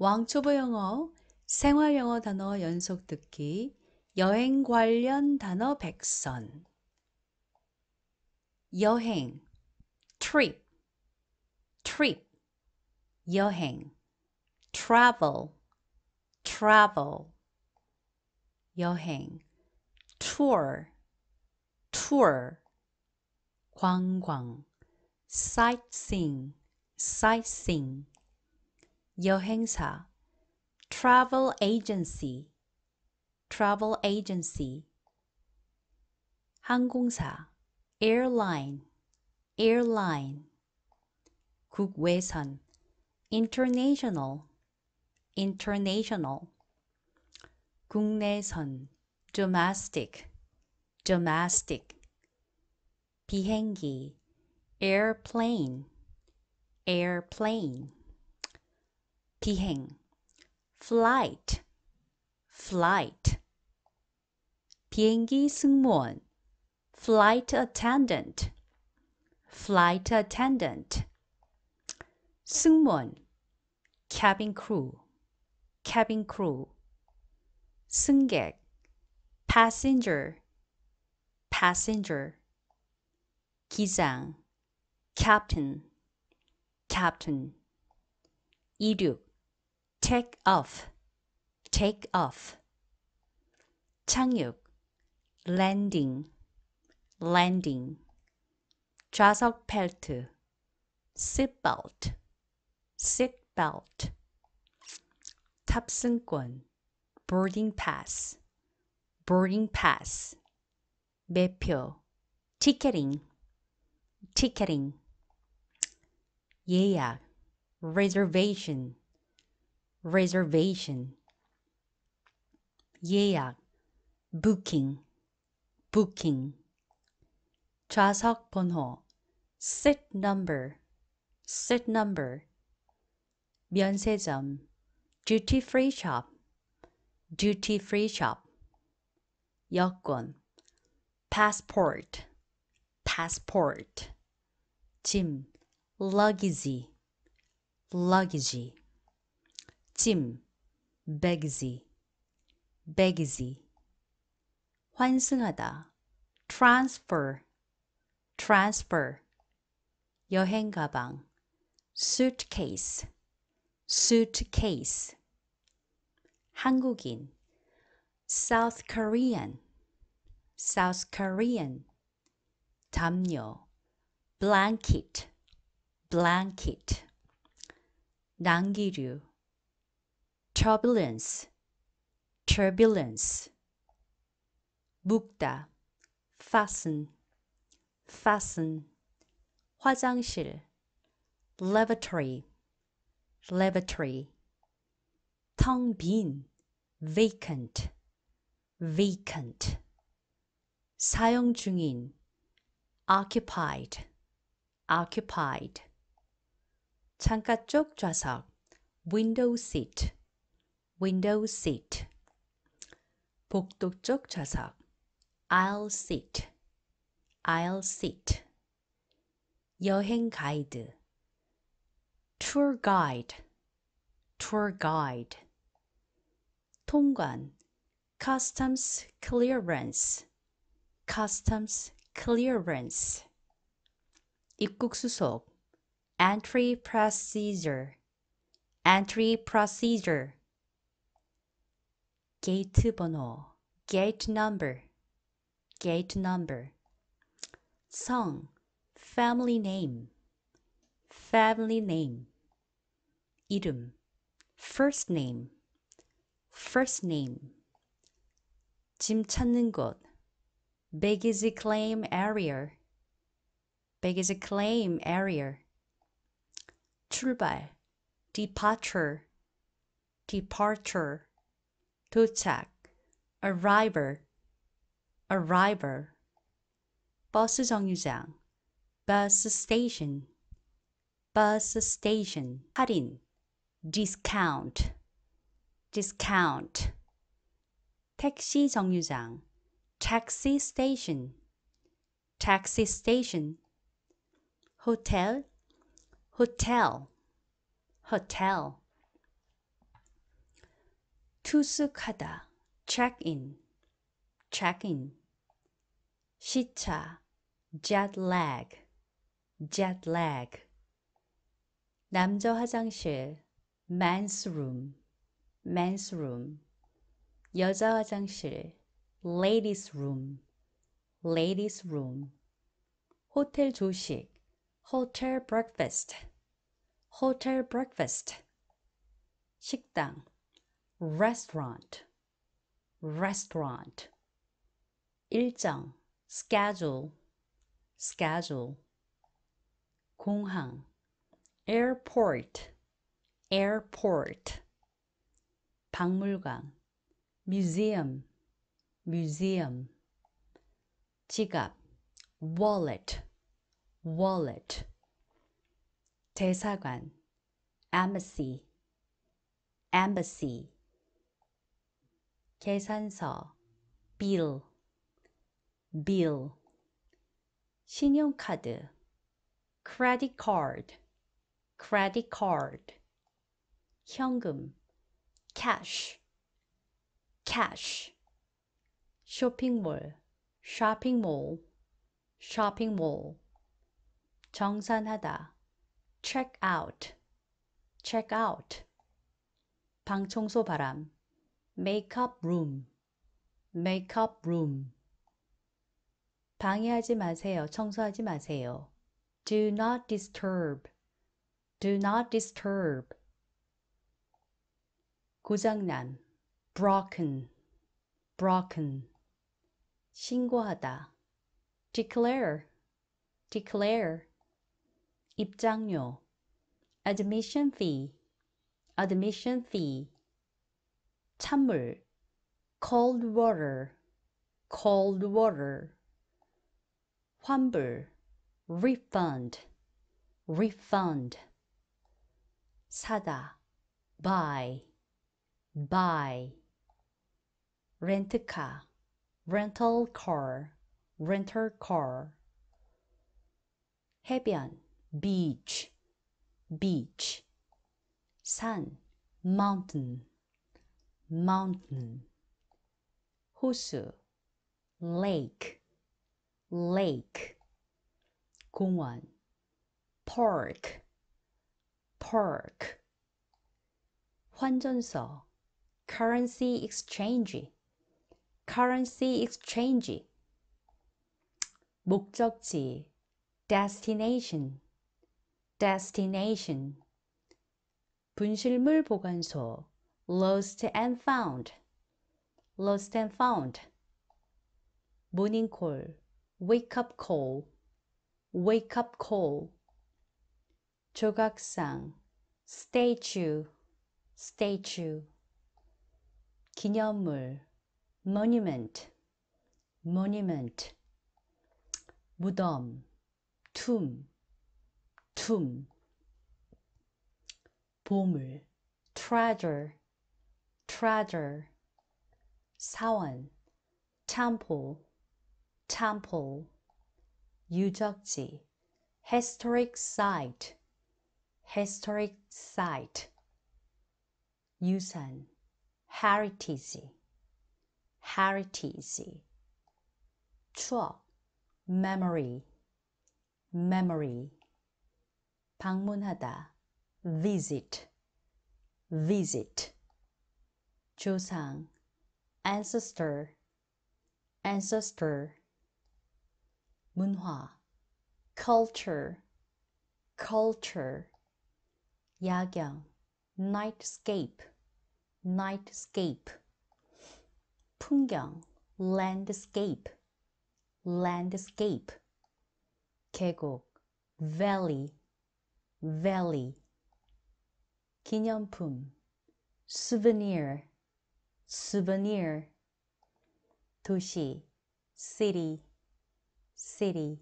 왕초보 영어, 생활 영어 단어 연속 듣기, 여행 관련 단어 백선. 여행, trip, trip, 여행, travel, travel, 여행, tour, tour, 관광, sightseeing, sightseeing, 여행사, travel agency, travel agency, 항공사, airline, airline, 국외선, international, international, 국내선, domestic, domestic, 비행기, airplane, airplane, 비행, flight, flight, 비행기 승무원, flight attendant, flight attendant, 승무원, cabin crew, cabin crew, 승객, passenger, passenger, 기장, captain, captain, 이륙, take off, take off, 착륙, landing, landing, 좌석 벨트, seatbelt, seatbelt, 탑승권, boarding pass, boarding pass, 매표, ticketing, ticketing, 예약, reservation, reservation, 예약, booking, booking, 좌석 번호, seat number, seat number, 면세점, duty free shop, duty free shop, 여권, passport, passport, 짐, luggage, luggage, 짐, baggage, baggage, 환승하다, transfer, transfer, 여행 가방, suitcase, suitcase, 한국인, South Korean, South Korean, 담요, blanket, blanket, 난기류, turbulence, turbulence, 묶다, fasten, fasten, 화장실, lavatory, lavatory, 텅 빈, vacant, vacant, 사용 중인, occupied, occupied, 창가 쪽 좌석, window seat, window seat, 복도 쪽 좌석, aisle seat, aisle seat, 여행 가이드, tour guide, tour guide, 통관, customs clearance, customs clearance, 입국 수속, entry procedure, entry procedure, 게이트 번호, gate number, gate number, 성, family name, family name, 이름, first name, first name, 짐 찾는 곳, baggage claim area, baggage claim area, 출발, departure, departure, 도착, arrival, arrival, 버스 정류장, bus station, bus station, 할인, discount, discount, 택시 정류장, taxi station, taxi station, hotel, hotel, hotel, 투숙하다 check in check in 시차 jet lag jet lag 남자 화장실 men's room men's room 여자 화장실 ladies room ladies room 호텔 조식 hotel breakfast hotel breakfast 식당 restaurant restaurant 일정 schedule schedule 공항 airport airport 박물관 museum museum 지갑 wallet wallet 대사관 embassy embassy 계산서 bill bill 신용카드 credit card credit card 현금 cash cash 쇼핑몰 shopping mall 정산하다 check out check out 방 청소 바람 makeup room makeup room 방해하지 마세요. 청소하지 마세요. Do not disturb. Do not disturb. 고장난. broken. broken. 신고하다. declare. declare. 입장료. admission fee. admission fee. 찬물. cold water. cold water. 환불, refund, refund. 사다, buy, buy. 렌트카, rental car, rental car. 해변, beach, beach. 산, mountain, Mountain. 호수, lake, lake 공원 park park 환전서 currency exchange currency exchange 목적지 destination destination 분실물 보관소 lost and found lost and found 모닝콜 wake up call, wake up call. 조각상, statue, statue. 기념물, monument, monument. 무덤, tomb, tomb. 보물, treasure, treasure. 사원, temple, temple, 유적지, historic site, historic site, 유산, heritage, heritage, 추억, memory, memory, 방문하다, visit, visit, 조상, ancestor, ancestor, 문화 culture culture 야경 nightscape nightscape 풍경 landscape landscape 계곡 valley valley 기념품 souvenir souvenir. 도시 city. City